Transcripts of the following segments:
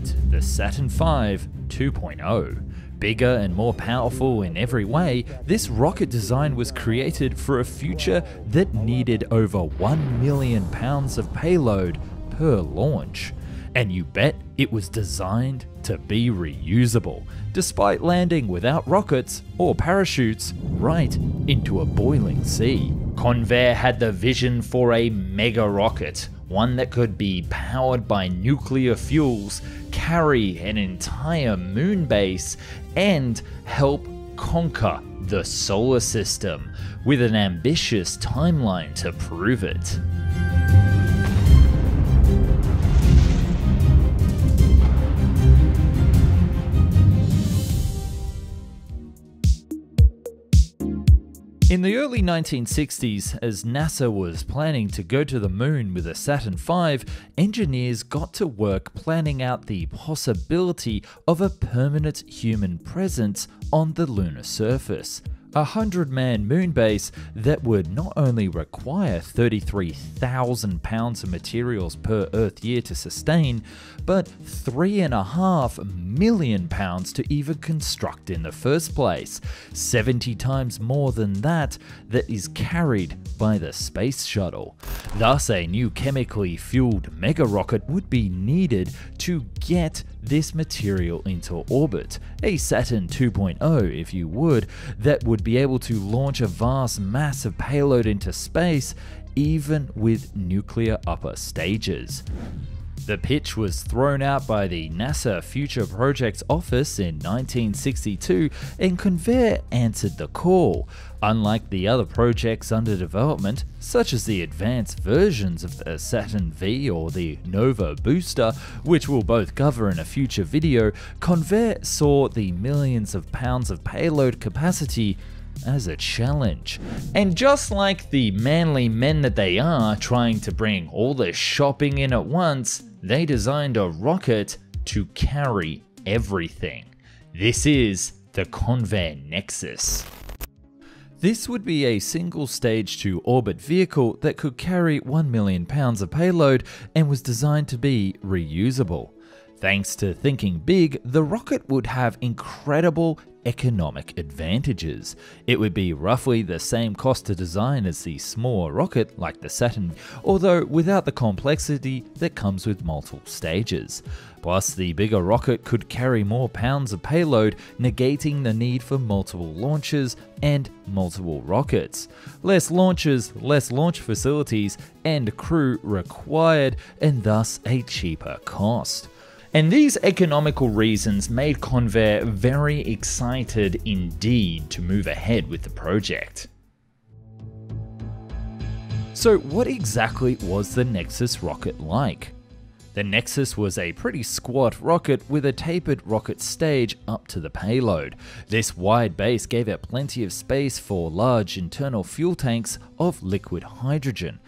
Meet the Saturn V 2.0. Bigger and more powerful in every way, this rocket design was created for a future that needed over 1 million pounds of payload per launch. And you bet it was designed to be reusable, despite landing without rockets or parachutes right into a boiling sea. Convair had the vision for a mega rocket, one that could be powered by nuclear fuels, carry an entire moon base, and help conquer the solar system, with an ambitious timeline to prove it. In the early 1960s, as NASA was planning to go to the moon with a Saturn V, engineers got to work planning out the possibility of a permanent human presence on the lunar surface a 100 man moon base that would not only require 33,000 pounds of materials per Earth year to sustain, but 3.5 million pounds to even construct in the first place, 70 times more than that that is carried by the Space Shuttle. Thus, a new chemically fueled mega rocket would be needed to get this material into orbit, a Saturn 2.0 if you would, that would be able to launch a vast mass of payload into space even with nuclear upper stages. The pitch was thrown out by the NASA Future Projects Office in 1962 and Convair answered the call. Unlike the other projects under development, such as the advanced versions of the Saturn V or the Nova booster, which we'll both cover in a future video, Convair saw the millions of pounds of payload capacity as a challenge. And just like the manly men that they are trying to bring all the shopping in at once, they designed a rocket to carry everything. This is the Convair Nexus. This would be a single stage to orbit vehicle that could carry 1 million pounds of payload and was designed to be reusable. Thanks to thinking big, the rocket would have incredible economic advantages. It would be roughly the same cost to design as the smaller rocket like the Saturn, although without the complexity that comes with multiple stages. Plus, the bigger rocket could carry more pounds of payload, negating the need for multiple launches and multiple rockets. Less launches, less launch facilities, and crew required, and thus a cheaper cost. And these economical reasons made Convair very excited indeed to move ahead with the project. So, what exactly was the Nexus rocket like? The Nexus was a pretty squat rocket with a tapered rocket stage up to the payload. This wide base gave it plenty of space for large internal fuel tanks of liquid hydrogen.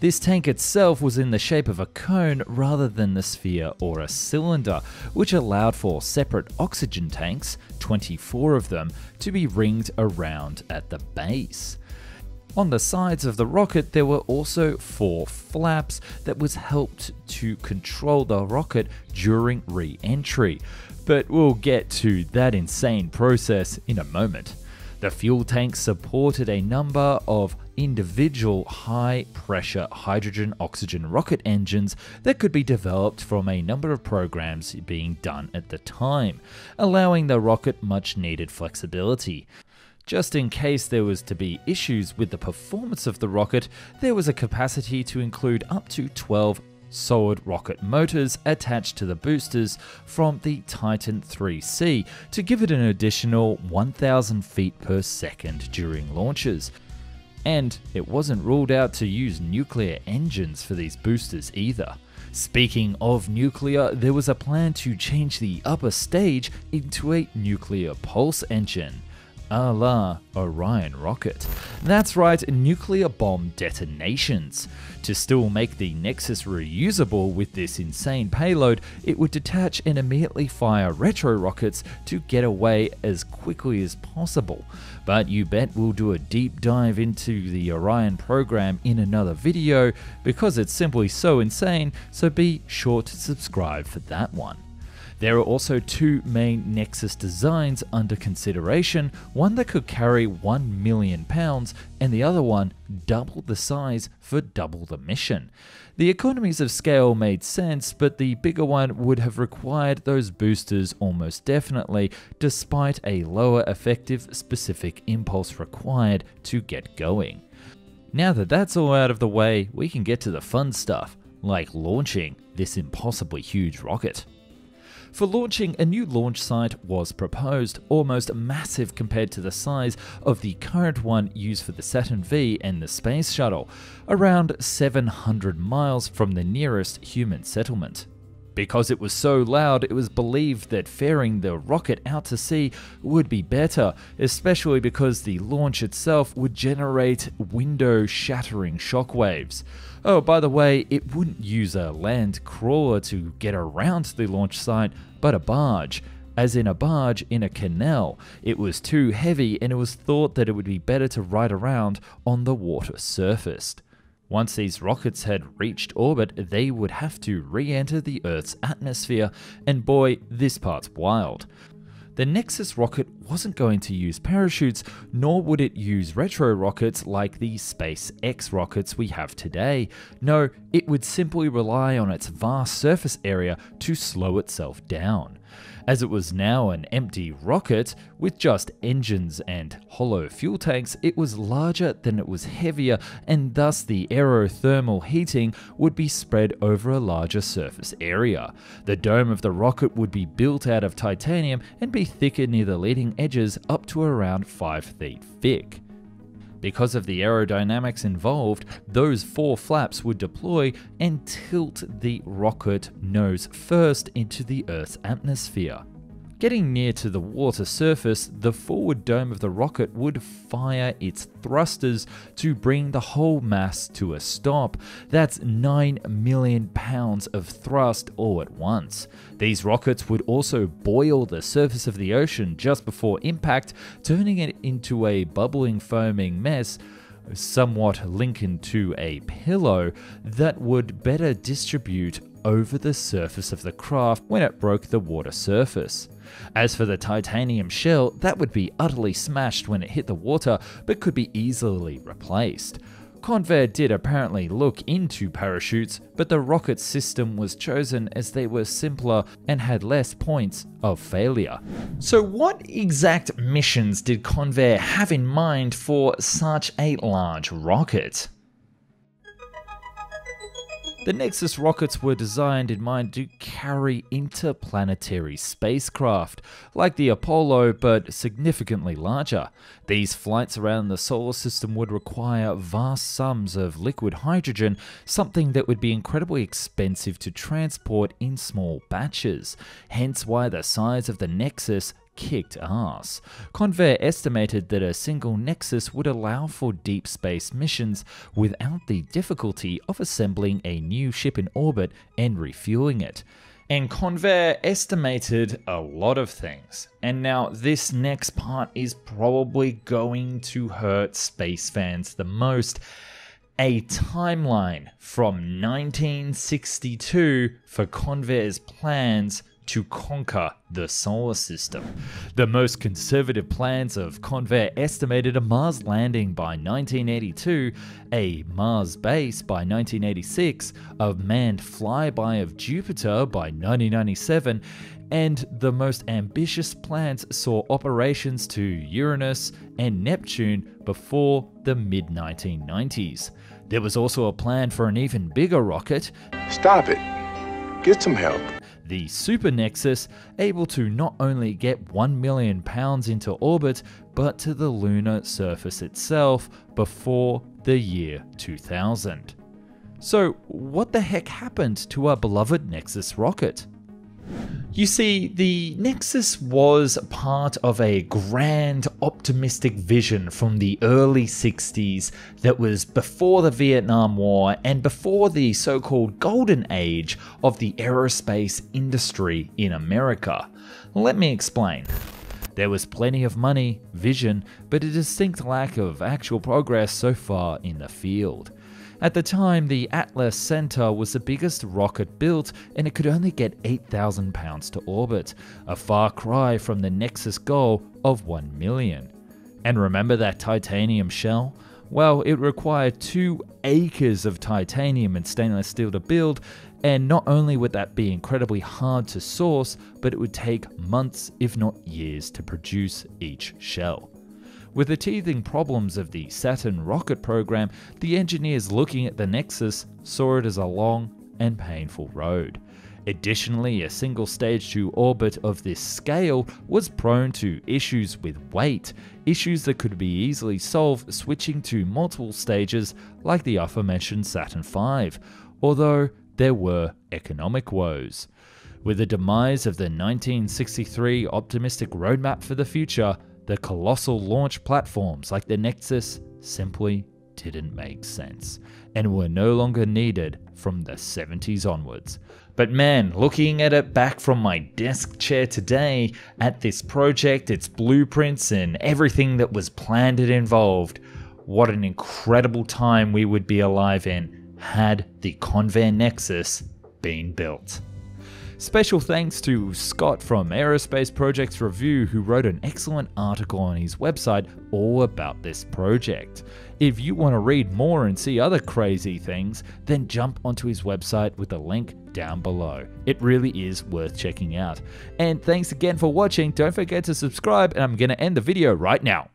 This tank itself was in the shape of a cone rather than the sphere or a cylinder, which allowed for separate oxygen tanks, 24 of them, to be ringed around at the base. On the sides of the rocket, there were also four flaps that was helped to control the rocket during re-entry, but we'll get to that insane process in a moment. The fuel tank supported a number of individual high pressure hydrogen oxygen rocket engines that could be developed from a number of programs being done at the time, allowing the rocket much needed flexibility. Just in case there was to be issues with the performance of the rocket, there was a capacity to include up to 12 solid rocket motors attached to the boosters from the Titan 3C to give it an additional 1000 feet per second during launches. And it wasn't ruled out to use nuclear engines for these boosters either. Speaking of nuclear, there was a plan to change the upper stage into a nuclear pulse engine a la Orion rocket. That's right, nuclear bomb detonations. To still make the Nexus reusable with this insane payload, it would detach and immediately fire retro rockets to get away as quickly as possible. But you bet we'll do a deep dive into the Orion program in another video because it's simply so insane, so be sure to subscribe for that one. There are also two main Nexus designs under consideration one that could carry 1 million pounds, and the other one double the size for double the mission. The economies of scale made sense, but the bigger one would have required those boosters almost definitely, despite a lower effective specific impulse required to get going. Now that that's all out of the way, we can get to the fun stuff, like launching this impossibly huge rocket. For launching, a new launch site was proposed, almost massive compared to the size of the current one used for the Saturn V and the Space Shuttle, around 700 miles from the nearest human settlement. Because it was so loud, it was believed that ferrying the rocket out to sea would be better, especially because the launch itself would generate window shattering shockwaves. Oh, by the way, it wouldn't use a land crawler to get around the launch site, but a barge. As in a barge in a canal, it was too heavy and it was thought that it would be better to ride around on the water surface. Once these rockets had reached orbit, they would have to re enter the Earth's atmosphere, and boy, this part's wild. The Nexus rocket wasn't going to use parachutes, nor would it use retro rockets like the SpaceX rockets we have today. No, it would simply rely on its vast surface area to slow itself down. As it was now an empty rocket, with just engines and hollow fuel tanks, it was larger than it was heavier, and thus the aerothermal heating would be spread over a larger surface area. The dome of the rocket would be built out of titanium and be thicker near the leading edges up to around 5 feet thick. Because of the aerodynamics involved, those four flaps would deploy and tilt the rocket nose first into the Earth's atmosphere. Getting near to the water surface, the forward dome of the rocket would fire its thrusters to bring the whole mass to a stop. That's 9 million pounds of thrust all at once. These rockets would also boil the surface of the ocean just before impact, turning it into a bubbling, foaming mess somewhat likened to a pillow that would better distribute over the surface of the craft when it broke the water surface. As for the titanium shell, that would be utterly smashed when it hit the water, but could be easily replaced. Convair did apparently look into parachutes, but the rocket system was chosen as they were simpler and had less points of failure. So, what exact missions did Convair have in mind for such a large rocket? The Nexus rockets were designed in mind to carry interplanetary spacecraft, like the Apollo, but significantly larger. These flights around the solar system would require vast sums of liquid hydrogen, something that would be incredibly expensive to transport in small batches, hence why the size of the Nexus kicked ass. Convair estimated that a single Nexus would allow for deep space missions without the difficulty of assembling a new ship in orbit and refueling it. And Convair estimated a lot of things. And now, this next part is probably going to hurt space fans the most a timeline from 1962 for Convair's plans to conquer the solar system. The most conservative plans of Convair estimated a Mars landing by 1982, a Mars base by 1986, a manned flyby of Jupiter by 1997, and the most ambitious plans saw operations to Uranus and Neptune before the mid 1990s. There was also a plan for an even bigger rocket. Stop it. Get some help the Super Nexus, able to not only get 1 million pounds into orbit, but to the lunar surface itself before the year 2000. So, what the heck happened to our beloved Nexus rocket? You see, the Nexus was part of a grand, optimistic vision from the early 60s that was before the Vietnam War and before the so called golden age of the aerospace industry in America. Let me explain. There was plenty of money, vision, but a distinct lack of actual progress so far in the field. At the time, the Atlas Centaur was the biggest rocket built and it could only get 8,000 pounds to orbit, a far cry from the Nexus goal of 1 million. And remember that titanium shell? Well, it required two acres of titanium and stainless steel to build, and not only would that be incredibly hard to source, but it would take months, if not years, to produce each shell. With the teething problems of the Saturn rocket program, the engineers looking at the Nexus saw it as a long and painful road. Additionally, a single stage to orbit of this scale was prone to issues with weight, issues that could be easily solved switching to multiple stages like the aforementioned Saturn V, although there were economic woes. With the demise of the 1963 optimistic roadmap for the future, the colossal launch platforms like the Nexus simply didn't make sense and were no longer needed from the 70s onwards. But man, looking at it back from my desk chair today, at this project, its blueprints, and everything that was planned and involved, what an incredible time we would be alive in had the Convair Nexus been built. Special thanks to Scott from Aerospace Projects Review, who wrote an excellent article on his website all about this project. If you want to read more and see other crazy things, then jump onto his website with the link down below. It really is worth checking out. And thanks again for watching. Don't forget to subscribe, and I'm going to end the video right now.